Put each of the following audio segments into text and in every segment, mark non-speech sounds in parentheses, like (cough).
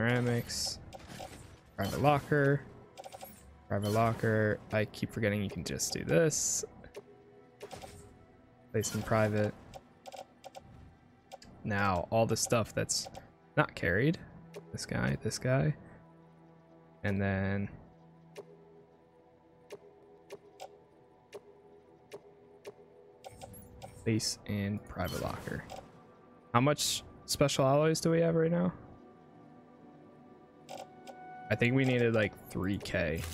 ceramics, private locker, private locker. I keep forgetting you can just do this. Place in private. Now, all the stuff that's not carried. This guy, this guy. And then place in private locker. How much special alloys do we have right now? I think we needed like 3k.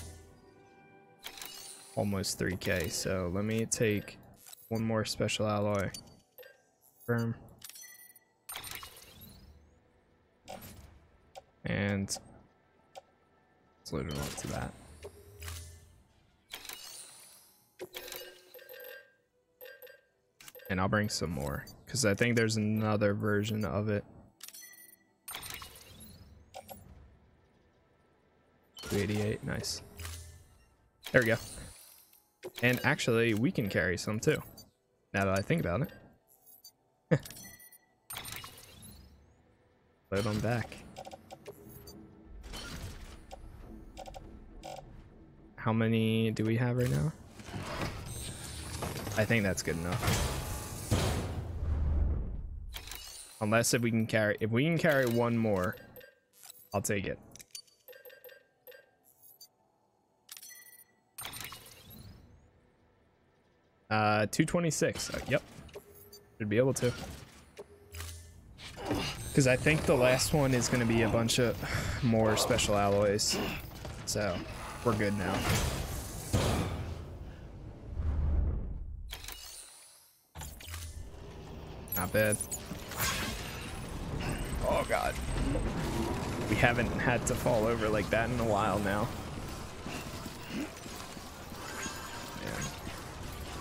Almost 3k. So let me take one more special alloy. Firm. And let's load it onto that. And I'll bring some more because I think there's another version of it. 288, nice. There we go. And actually, we can carry some too. Now that I think about it. (laughs) Load them back. How many do we have right now? I think that's good enough. Unless if we can carry, if we can carry one more, I'll take it. Uh, 226. Uh, yep. Should be able to. Because I think the last one is going to be a bunch of more special alloys. So, we're good now. Not bad. Oh god. We haven't had to fall over like that in a while now.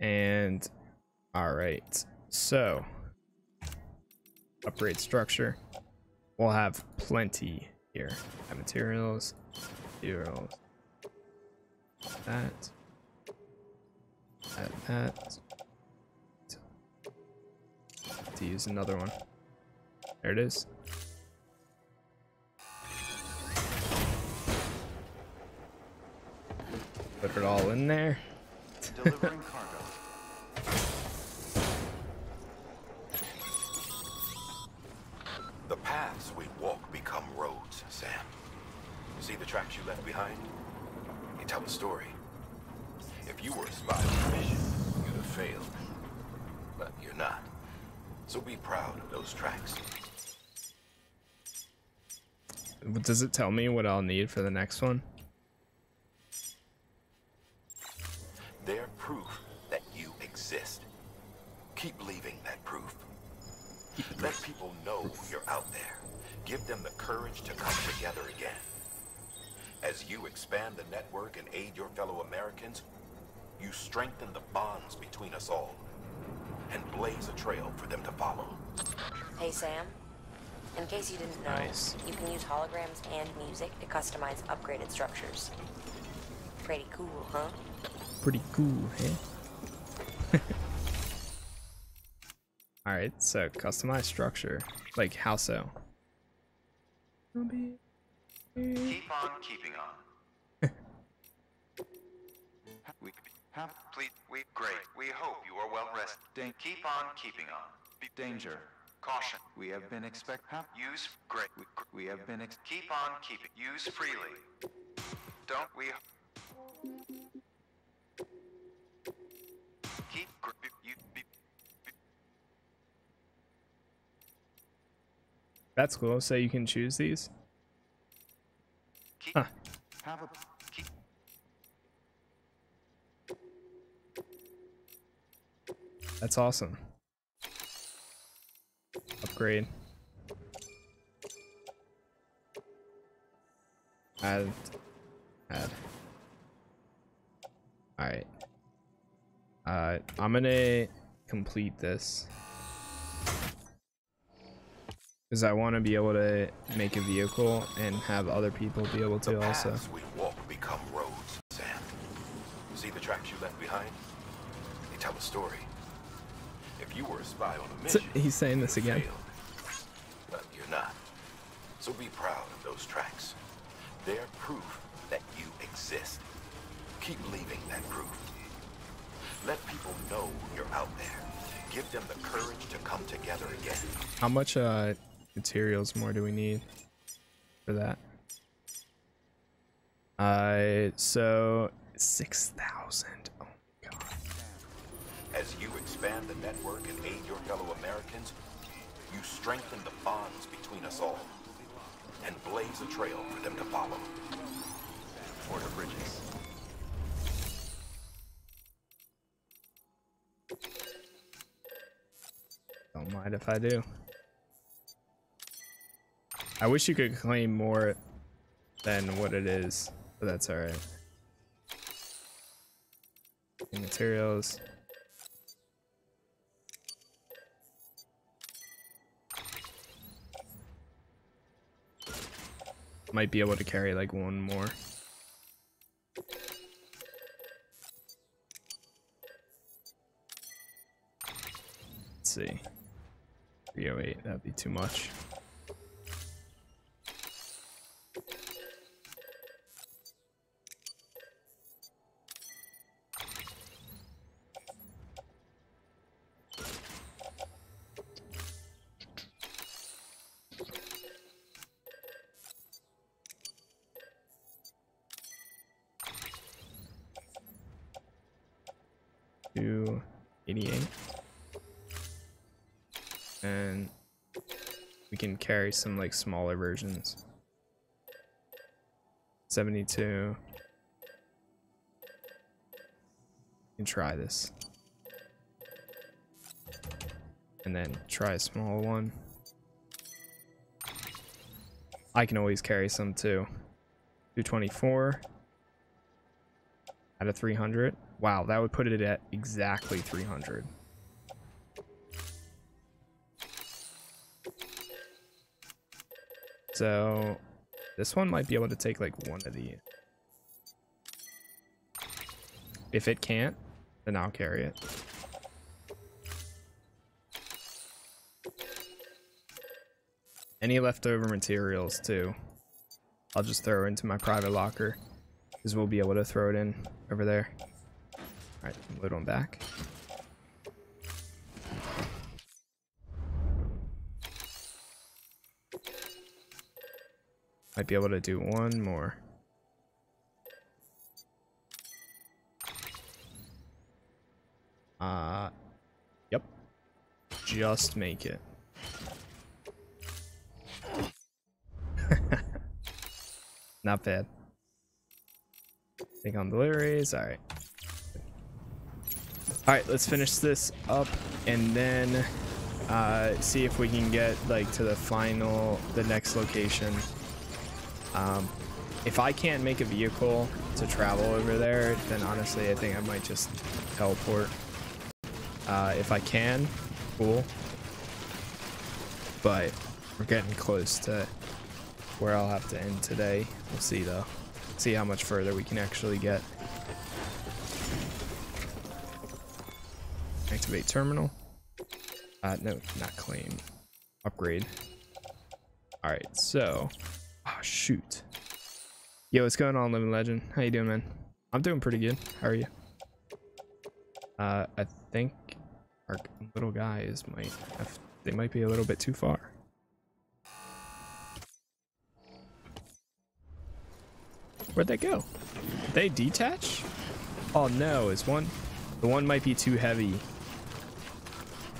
And all right, so upgrade structure. We'll have plenty here. Have materials, materials. That. That. That. To use another one. There it is. Put it all in there. Paths we walk become roads, Sam. See the tracks you left behind? They tell a story. If you were a spy on a mission, you'd have failed. But you're not. So be proud of those tracks. Does it tell me what I'll need for the next one? They're proof that you exist. Keep leaving that proof. Let people know you're out there. Give them the courage to come together again. As you expand the network and aid your fellow Americans, you strengthen the bonds between us all and blaze a trail for them to follow. Hey, Sam. In case you didn't know, Nice. you can use holograms and music to customize upgraded structures. Pretty cool, huh? Pretty cool, hey? (laughs) Alright, so customize structure. Like how so? Keep on keeping on. (laughs) we have please we great. We hope you are well rested. Keep on keeping on. Be danger. Caution. We have been expect have use great. We, we have been ex keep on keeping use freely. Don't we keep gr- you be, That's cool. So you can choose these? Huh. have a That's awesome. Upgrade. Add. Add. Alright. Uh, I'm gonna complete this. Because I want to be able to make a vehicle and have other people be able to The also. we walk become roads, Sam. See the tracks you left behind? They tell a story. If you were a spy on a So he's saying this again. failed. But you're not. So be proud of those tracks. They're proof that you exist. Keep leaving that proof. Let people know you're out there. Give them the courage to come together again. How much uh materials more do we need for that? Uh, so six thousand. Oh my god. As you expand the network and aid your fellow Americans, you strengthen the bonds between us all and blaze a trail for them to follow. Order bridges. Don't mind if I do. I wish you could claim more than what it is, but that's alright. Materials. Might be able to carry like one more. Let's see. 308, that'd be too much. Some like smaller versions. Seventy-two. You can try this, and then try a small one. I can always carry some too. 224 out of 300. Wow, that would put it at exactly 300. So this one might be able to take like one of these. If it can't, then I'll carry it. Any leftover materials too. I'll just throw into my private locker. Because we'll be able to throw it in over there. Alright, load on back. Might be able to do one more. Uh, yep. Just make it. (laughs) Not bad. Take on deliveries. All right. All right, let's finish this up and then uh, see if we can get like to the final, the next location. Um, if I can't make a vehicle to travel over there, then honestly, I think I might just teleport. Uh, if I can, cool. But we're getting close to where I'll have to end today. We'll see though. See how much further we can actually get. Activate terminal. Uh, no, not claim. Upgrade. All right, so, shoot. Yo, what's going on, Living Legend? How you doing, man? I'm doing pretty good. How are you? Uh, I think our little guys might have, they might be a little bit too far. Where'd they go? Did They detach? Oh no, is one the one might be too heavy.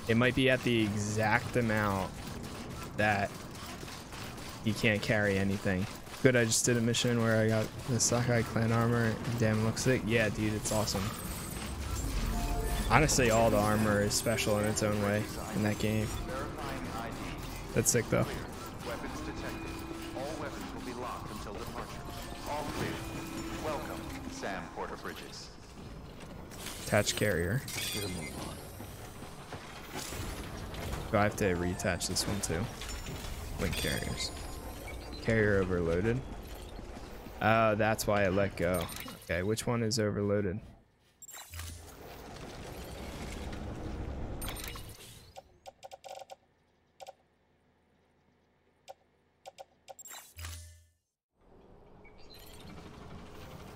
It might be at the exact amount that you can't carry anything. Good, I just did a mission where I got the Sakai clan armor. Damn, looks sick. Yeah, dude, it's awesome. Honestly, all the armor is special in its own way in that game. That's sick though. Weapons detected. All weapons will will be locked until departure. All clear. Welcome, Sam Porter Bridges. Attach carrier. Do I have to reattach this one too? Link carriers. Carrier overloaded. Oh, that's why I let go. Okay, which one is overloaded?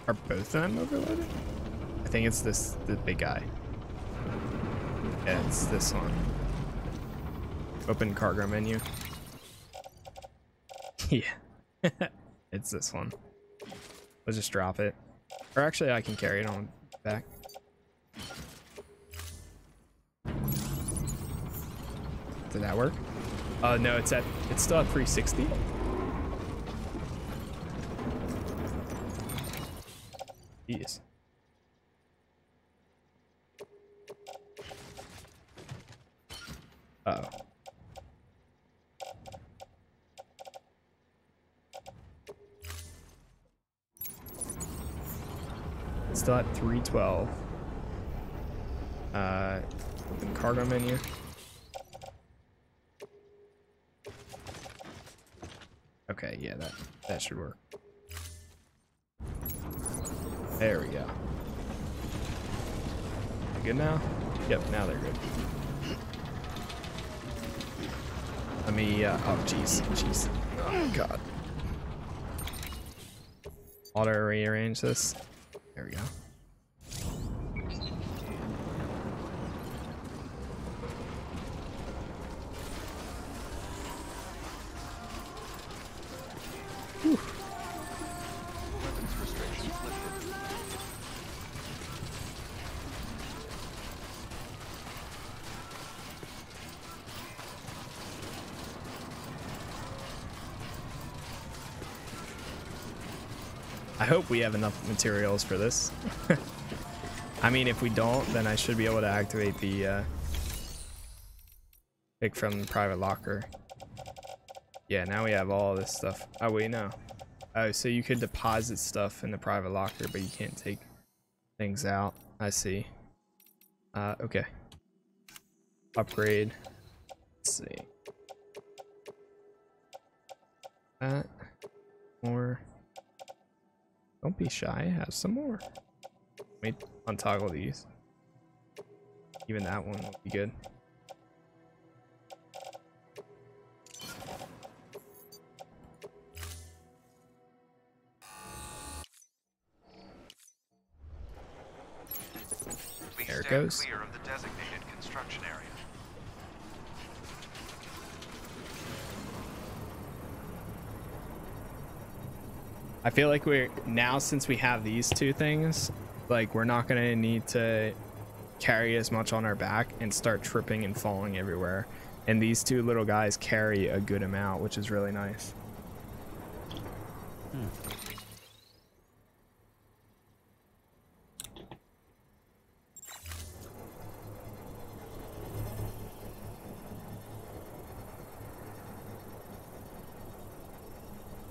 Are both of them overloaded? I think it's this the big guy. Yeah, it's this one. Open cargo menu. (laughs) yeah. it's this one. Let's just drop it. Or actually I can carry it on back. Did that work? Uh no, it's at it's still at 360. Jeez. 12. Uh, cargo menu. Okay, yeah, that, that should work. There we go. Good now? Yep, now they're good. Let me, uh, oh jeez, jeez. Oh god. Auto rearrange this. There we go. Hope we have enough materials for this. (laughs) I mean, if we don't, then I should be able to activate the uh, pick from the private locker. Yeah, now we have all this stuff. Oh, wait, no. Oh, so you could deposit stuff in the private locker, but you can't take things out. I see. Uh, okay. Upgrade. Let's see. That. More. Don't be shy. Have some more. Let me untoggle these. Even that one will be good. There it goes. clear I feel like we're now since we have these two things, like we're not gonna need to carry as much on our back and start tripping and falling everywhere. And these two little guys carry a good amount, which is really nice. Hmm.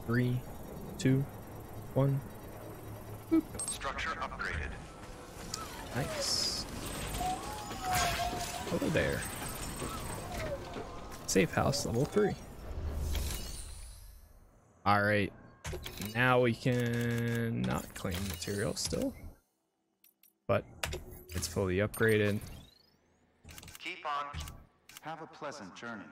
Three, two, one. Structure upgraded. Nice. Hello there. Safe house level three. All right. Now we can not claim material still, but it's fully upgraded. Keep on. Have a pleasant journey.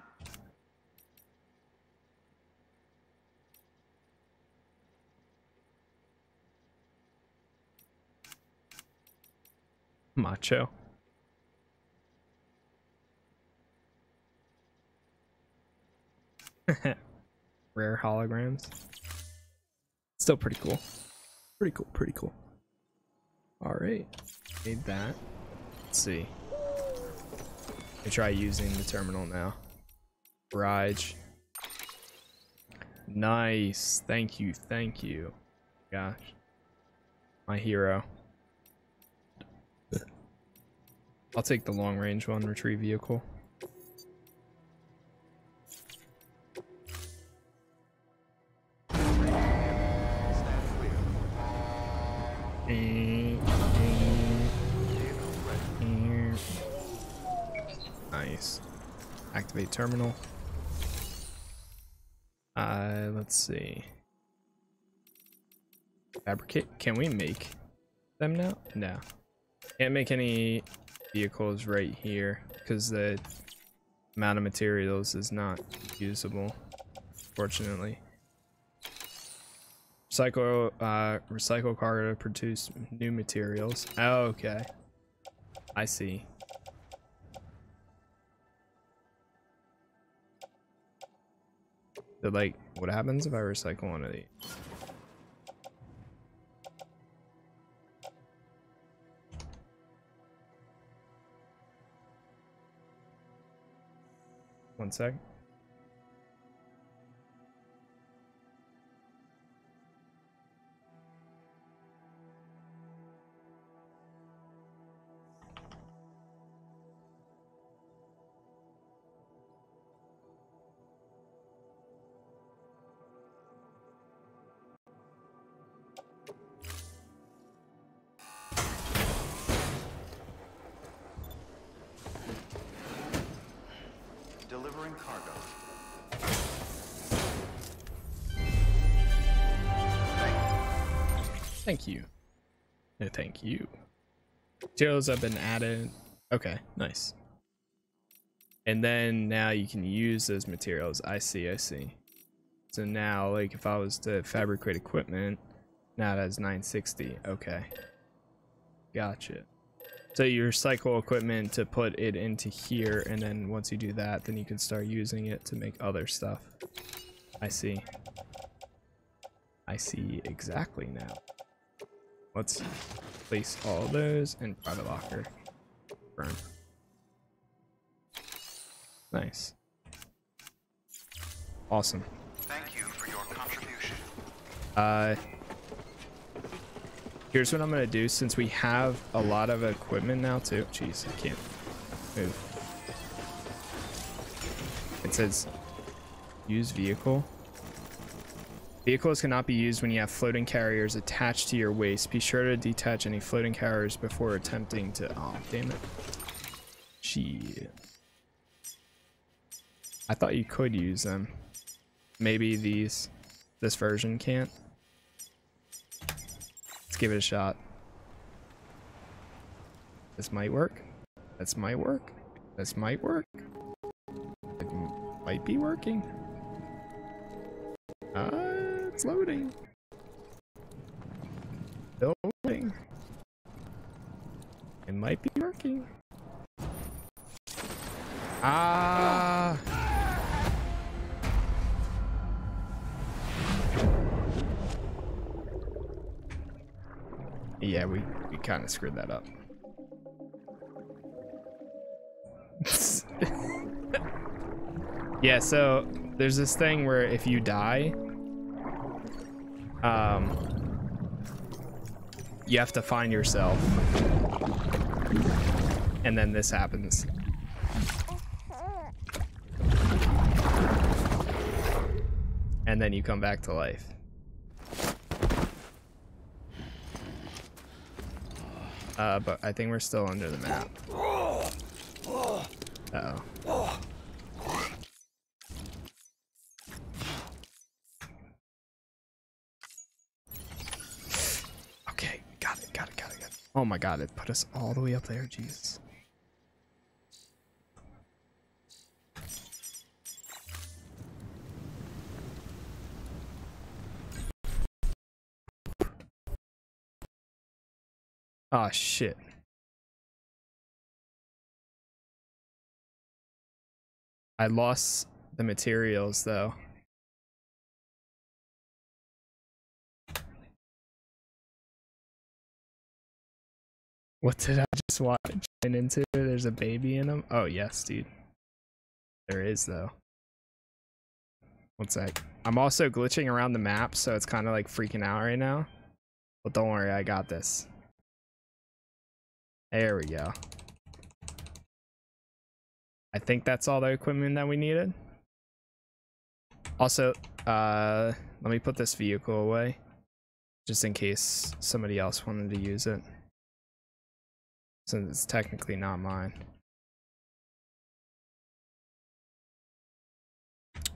Macho. (laughs) Rare holograms. Still pretty cool. Pretty cool, pretty cool. Alright. Made that. Let's see. Me try using the terminal now. Raj. Nice. Thank you, thank you. Gosh. My hero. I'll take the long range one, retrieve vehicle. Nice. Activate terminal. Uh, let's see. Fabricate. Can we make them now? No. Can't make any vehicles right here because the amount of materials is not usable, fortunately. Recycle, uh, recycle cargo to produce new materials. Oh, okay. I see. So, like, what happens if I recycle one of these? One sec. Thank you. No, thank you. Materials have been added. Okay, nice. And then now you can use those materials. I see, I see. So now, like, if I was to fabricate equipment, now it has 960. Okay. Gotcha. So you recycle equipment to put it into here, and then once you do that, then you can start using it to make other stuff. I see. I see exactly now. Let's place all those in private locker. Burn. Nice. Awesome. Thank you for your contribution. Uh, here's what I'm gonna do since we have a lot of equipment now too. Jeez, I can't move. It says use vehicle. Vehicles cannot be used when you have floating carriers attached to your waist. Be sure to detach any floating carriers before attempting to. Oh, damn it. Shit. I thought you could use them. Maybe these, this version can't. Let's give it a shot. This might work. This might work. This might work. It might be working. Uh, it's loading. Loading. It might be working. Ah. Yeah, we, we kind of screwed that up. (laughs) yeah, so there's this thing where if you die, um, you have to find yourself. And then this happens. And then you come back to life. Uh, but I think we're still under the map. Uh oh. Okay, got it, got it, got it, got it. Oh my god, it put us all the way up there, Jesus. Oh shit. I lost the materials though. What did I just watch into? There's a baby in them. Oh yes, dude. There is though. One sec. I'm also glitching around the map, so it's kind of like freaking out right now. But don't worry, I got this. There we go. I think that's all the equipment that we needed. Also, uh, let me put this vehicle away. Just in case somebody else wanted to use it. Since it's technically not mine.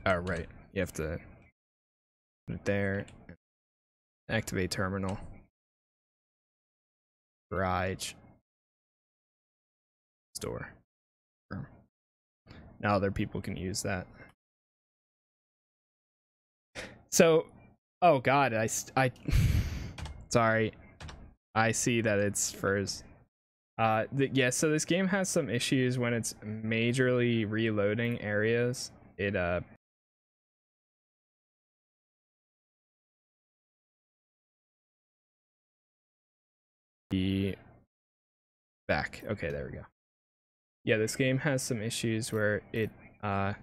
Oh, right. You have to put it there. Activate terminal. Garage. Store. Now other people can use that. So, oh god, I, I, (laughs) sorry. I see that it's furs. Uh, yeah, so this game has some issues when it's majorly reloading areas. It, uh, be back. Okay, there we go. Yeah, this game has some issues where it uh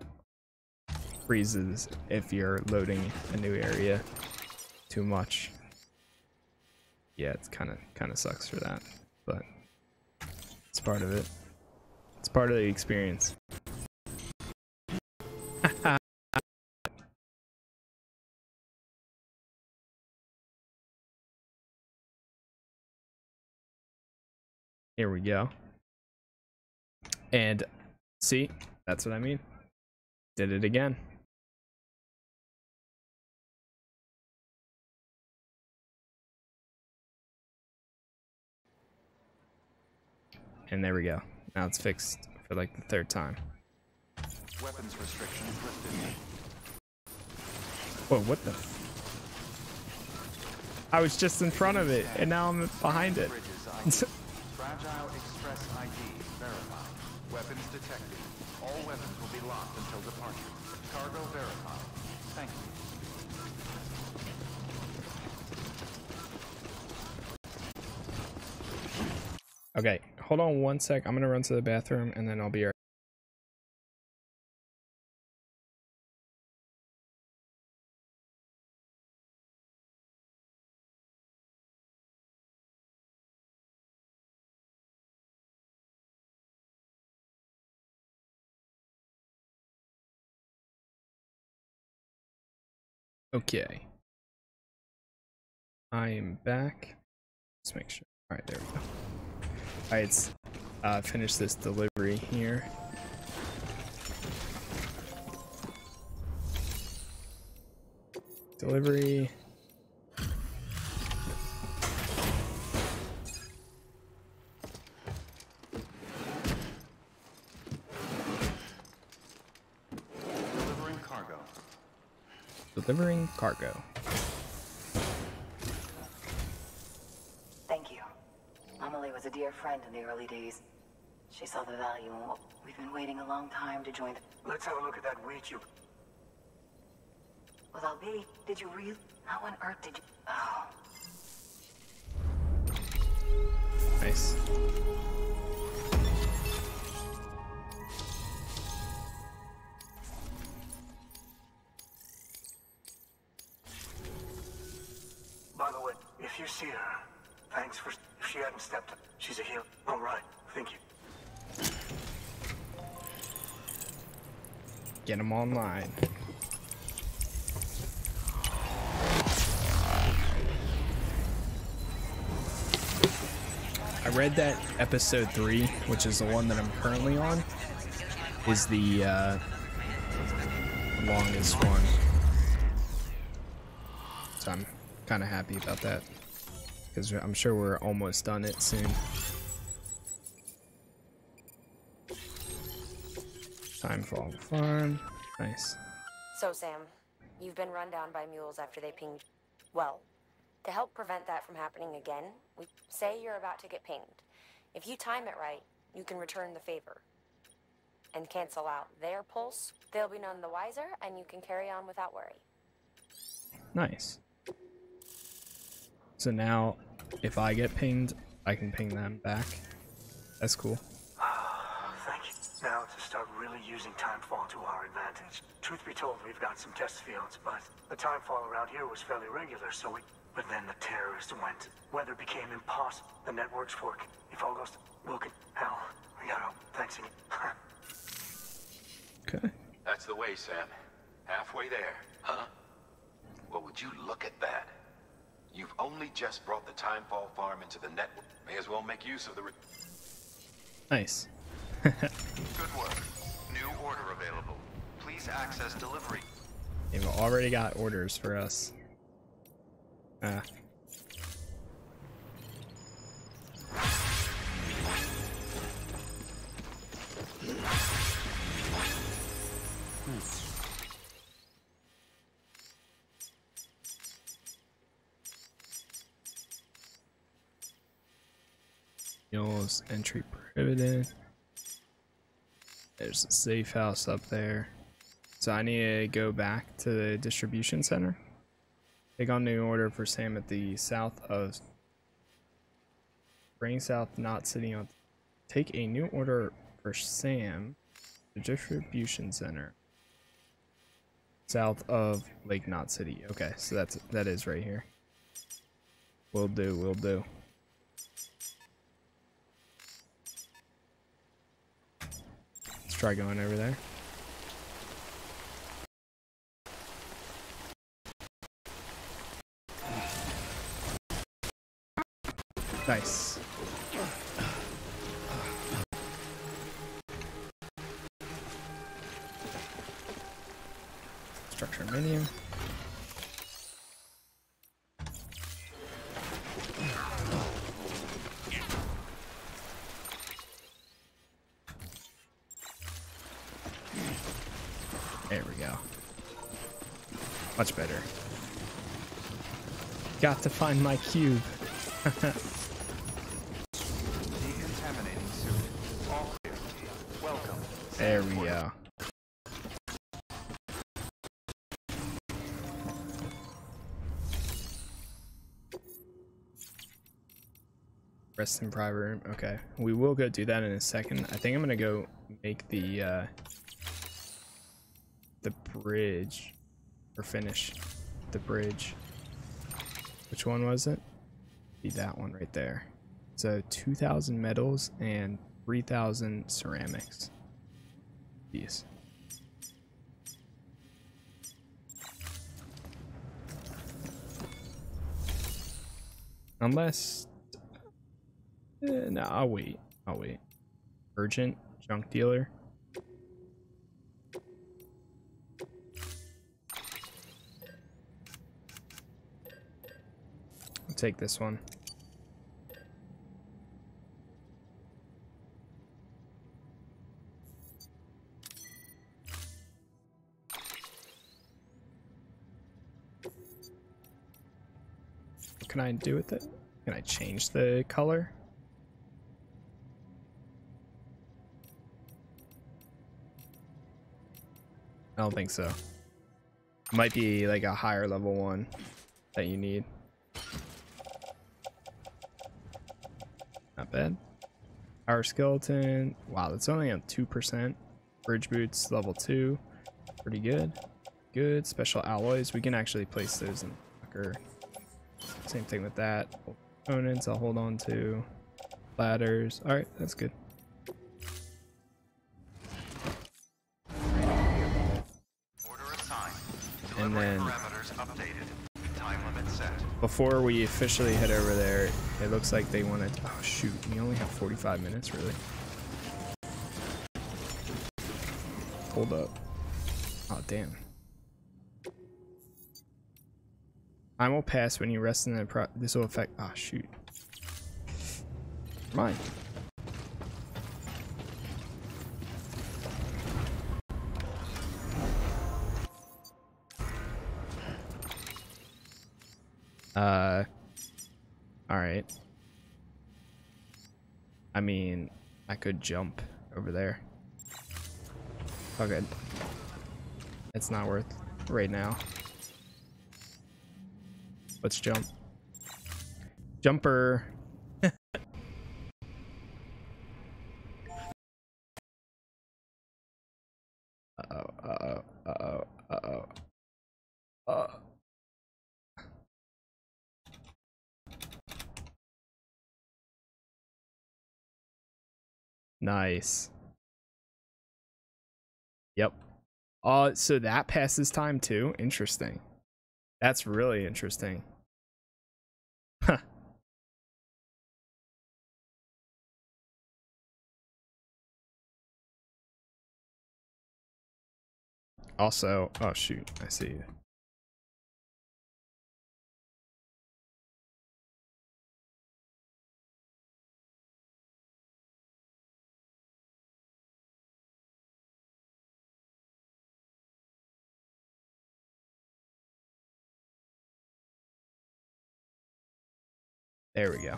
freezes if you're loading a new area too much. Yeah, it's kind of kind of sucks for that, but it's part of it. It's part of the experience. (laughs) Here we go. And see, that's what I mean. Did it again. And there we go. Now it's fixed for like the third time. Weapons restrictions lifted. Whoa, what the? I was just in front of it, and now I'm behind it. (laughs) Fragile Express ID verified. Weapons detected. All weapons will be locked until departure. Cargo verified. Thank you. Okay, hold on one sec. I'm gonna run to the bathroom, and then I'll be right. Okay. I am back. Let's make sure. Alright, there we go. Alright, uh, finish this delivery here. Delivery. Delivering cargo. Delivering cargo. Thank you. Amelie was a dear friend in the early days. She saw the value in what we've been waiting a long time to join the... Let's have a look at that wheat you... With Albie, did you really... How on earth did you... Oh, Nice. By the way, if you see her, thanks for... She hadn't stepped up, she's a heel. All right, thank you. Get him online. I read that episode three, which is the one that I'm currently on, is the uh, longest one. So I'm kind of happy about that because I'm sure we're almost done it soon. Timefall Farm, nice. So, Sam, you've been run down by mules after they pinged. Well, to help prevent that from happening again, we say you're about to get pinged. If you time it right, you can return the favor and cancel out their pulse. They'll be none the wiser, and you can carry on without worry. Nice. So now, if I get pinged, I can ping them back. That's cool. Thank you. Now to start really using timefall to our advantage. Truth be told, we've got some test fields, but the timefall around here was fairly regular, so we... But then the terrorists went. Weather became impossible. The network's working. If all goes to... We'll get... Hell, we gotta... Thanks again. (laughs) Okay. That's the way, Sam. Halfway there, huh? Well, would you look at that? You've only just brought the Timefall farm into the network. May as well make use of the... Re- Nice. (laughs) Good work. New order available. please access delivery. They've already got orders for us. Ah. Mules entry prohibited. There's a safe house up there. So I need to go back to the distribution center. Take on new order for Sam at the south of Spring South, not sitting on. Take a new order for Sam, the distribution center, south of Lake Knot City. Okay, so that's that is right here. Will do. Will do. Try going over there. Nice. Got to find my cube. There we go. Rest in private room. Okay, we will go do that in a second. I think I'm gonna go make the uh, the bridge or finish the bridge. Which one was it? Be that one right there. So 2,000 metals and 3,000 ceramics. Jeez. Unless... Eh, no, I'll wait. I'll wait. Urgent junk dealer. Take this one. What can I do with it? Can I change the color? I don't think so. Might be like a higher level one that you need. Not bad. Our skeleton. Wow, that's only on 2%. Bridge boots, level 2. Pretty good. Good. Special alloys. We can actually place those in locker. Same thing with that. Components I'll hold on to. Ladders. Alright, that's good. And then- Before we officially head over there, it looks like they wanted. Oh shoot, we only have 45 minutes, really. Hold up. Oh damn. Time will pass when you rest in the pro. This will affect. Ah shoot. Mine. Uh. All right. I mean, I could jump over there. Okay. It's not worth right now. Let's jump. Jumper. Nice. Yep. Uh, so that passes time too. Interesting. That's really interesting. Huh. Also, oh shoot, I see you. There we go.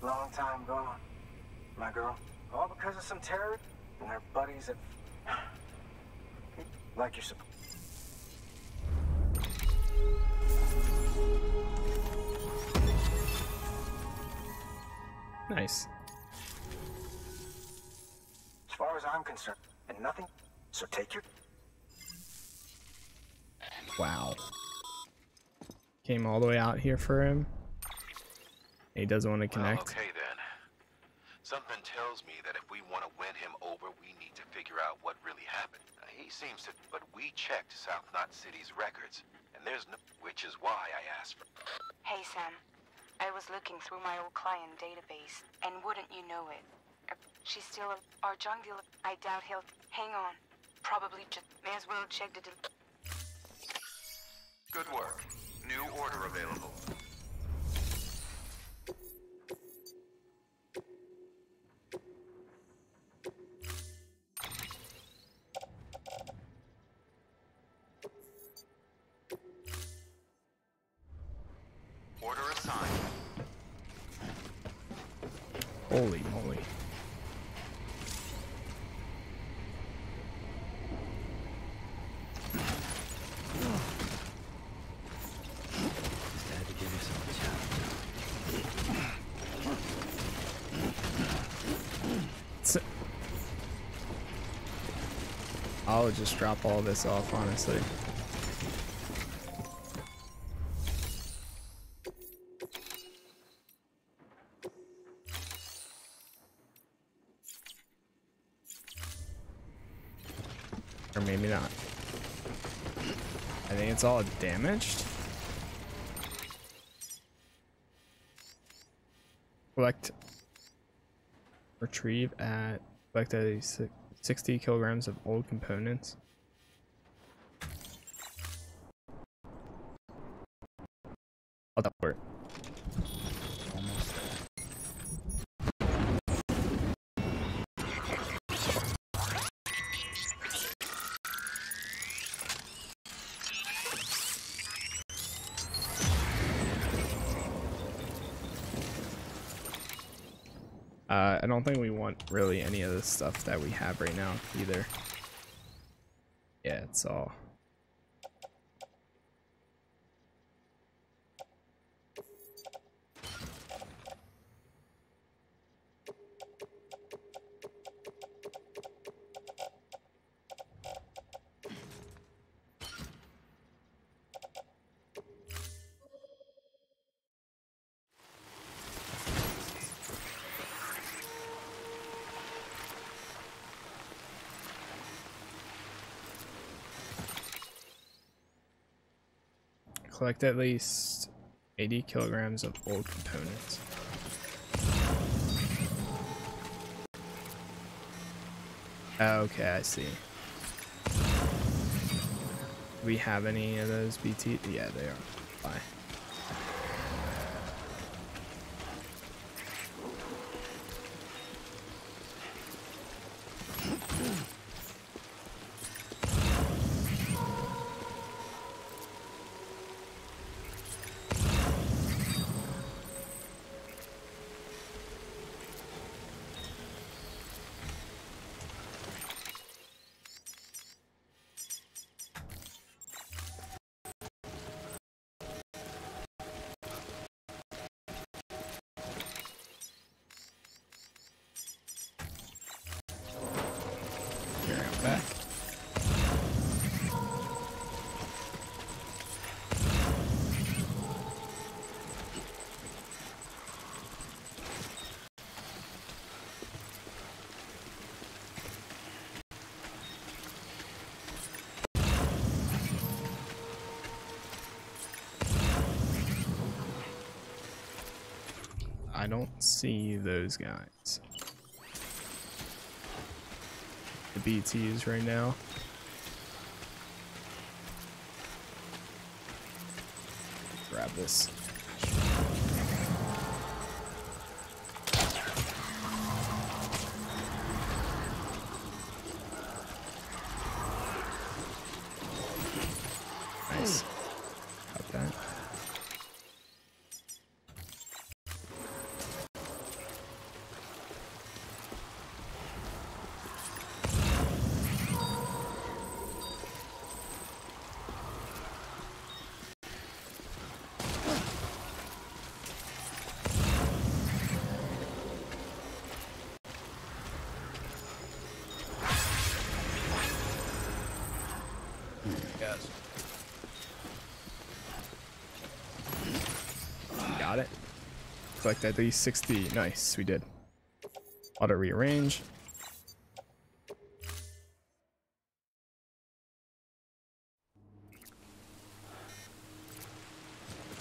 Long time gone, my girl. All because of some terrorists and their buddies at... (sighs) Like you're supposed... Nice. As far as I'm concerned, and nothing. So take your... Wow. Came all the way out here for him. He doesn't want to Well, connect. okay then. Something tells me that if we want to win him over, we need to figure out what really happened. Uh, He seems to, but we checked South Knot City's records, and there's no, which is why I asked for. Hey, Sam. I was looking through my old client database, and wouldn't you know it? uh, She's still a, our junk dealer. I doubt he'll. Hang on. Probably just may as well check the. Good work. New order available. I'll just drop all this off, honestly. Or maybe not. I think it's all damaged. Collect. Retrieve at. Collect a si- 60 kilograms of old components. Want really any of the stuff that we have right now either. Yeah, it's all. Collect at least 80 kilograms of old components. Okay, I see. We have any of those BT? Yeah, they are. back. I don't see those guys. BTs right now. Grab this. Got it. Collect at least 60. Nice, we did. Auto rearrange.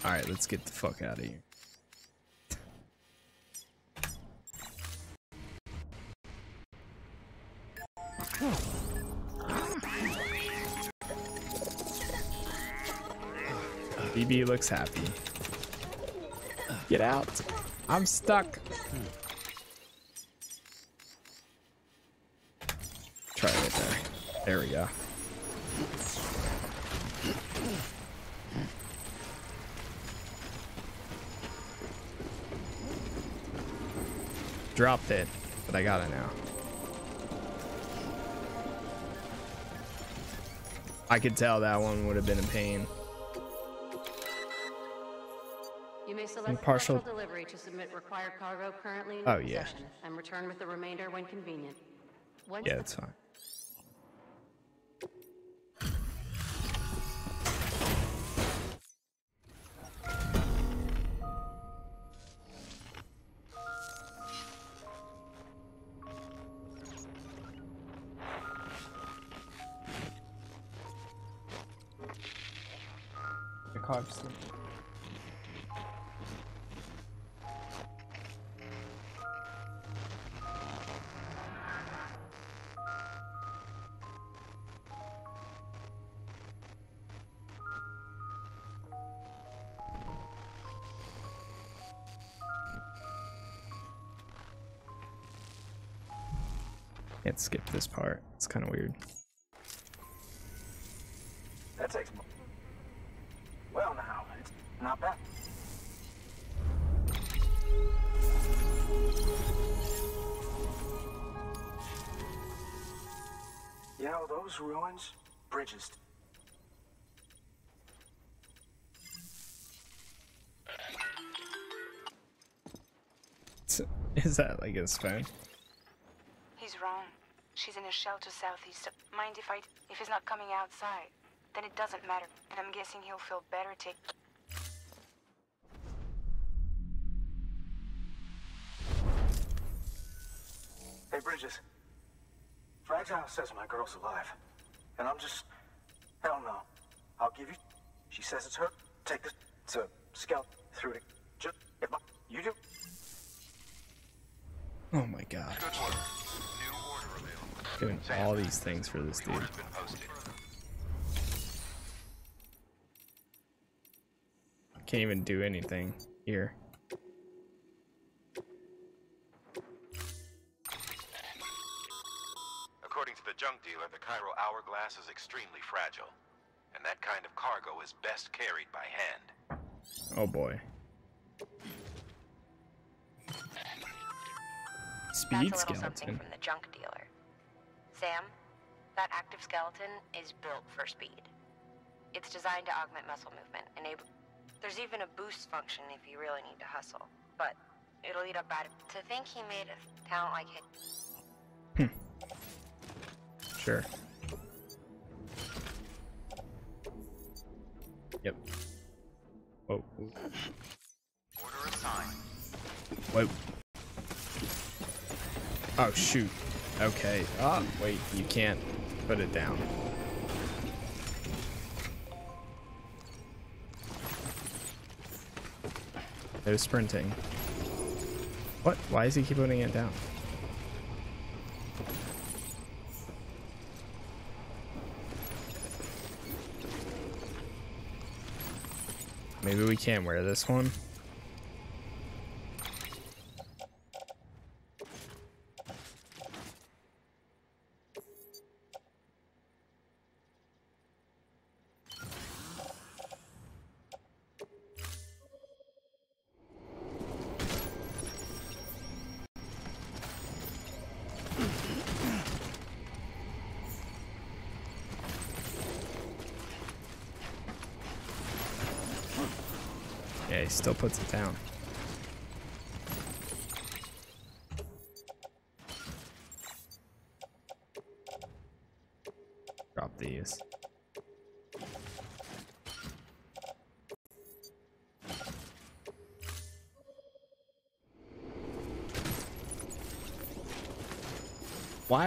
Alright, let's get the fuck out of here. BB looks happy. Get out. I'm stuck. Try right there. There we go. Dropped it, but I got it now. I could tell that one would have been a pain. You may partial- partial delivery to submit required cargo currently in Oh, yeah. possession and return with the remainder when convenient. Once Yeah, the it's fine. The cops. This part. It's kind of weird. That takes. Well, now it's not bad. You know those ruins, bridges. (laughs) Is that like his phone? He's wrong. She's in a shelter southeast. of- Mind if I... If he's not coming outside? Then it doesn't matter. And I'm guessing he'll feel better take... Hey, Bridges. Fragile says my girl's alive. And I'm just. Hell no. I'll give you. She says it's her. Take this. It's a scout through it. Just. If my, you do. Oh my god. Doing all these things for this dude. Order's been posted. Can't even do anything here. According to the junk dealer, the Cairo hourglass is extremely fragile. And that kind of cargo is best carried by hand. Oh boy. That's Speed a little something skeleton. from the junk dealer. Sam, that exoskeleton is built for speed. It's designed to augment muscle movement, enable. There's even a boost function if you really need to hustle, but it'll eat up bad. To think he made a talent like it. Hmm. Sure. Yep. Whoa. whoa, Order assigned. Whoa. Oh shoot. Okay. Ah, wait. You can't put it down. No sprinting. What? Why is he keep putting it down? Maybe we can't wear this one. Still puts it down.